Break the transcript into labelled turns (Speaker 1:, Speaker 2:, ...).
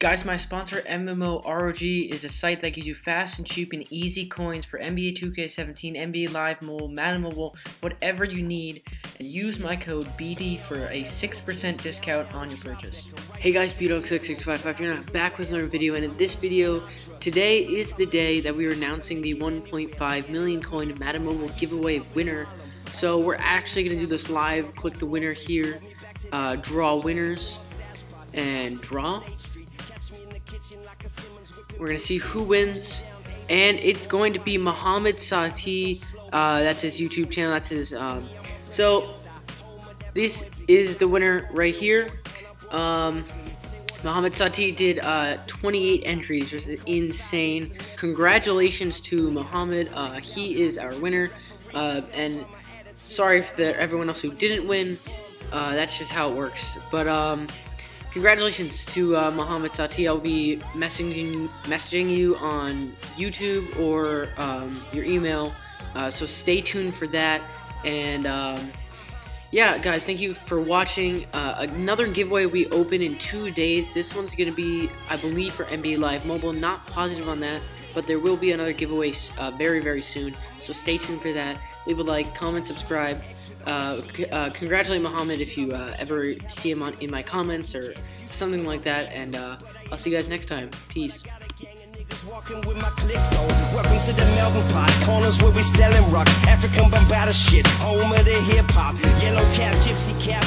Speaker 1: Guys, my sponsor MMOROG is a site that gives you fast and cheap and easy coins for NBA 2K17, NBA Live Mobile, Madden Mobile, whatever you need, and use my code BD for a 6% discount on your purchase. Hey guys, BDog6655 here, and I'm back with another video, and in this video, today is the day that we are announcing the 1.5 million coin Madden Mobile giveaway winner. So we're actually going to do this live, click the winner here, uh, draw winners, and draw. We're going to see who wins. And it's going to be Muhammad Sati. Uh, that's his YouTube channel. That's his. Um, so, this is the winner right here. Um, Muhammad Sati did uh, 28 entries, which is insane. Congratulations to Muhammad. Uh, he is our winner. Uh, and sorry for everyone else who didn't win. Uh, that's just how it works. But um, Congratulations to uh, Muhammad Sati. I'll be messaging messaging you on YouTube or um, your email. Uh, so stay tuned for that. And um, yeah, guys, thank you for watching. Uh, another giveaway we open in two days. This one's gonna be, I believe, for NBA Live Mobile. Not positive on that, but there will be another giveaway uh, very, very soon. So stay tuned for that leave a like, comment, subscribe. Uh, uh, congratulate Muhammad if you uh, ever see him on, in my comments or something like that. And uh, I'll see you guys next time. Peace. Walking with my click though. Welcome to the pot. Corners where we selling rocks. African bombada shit. Home of the hip hop. Yellow cap, gypsy cap,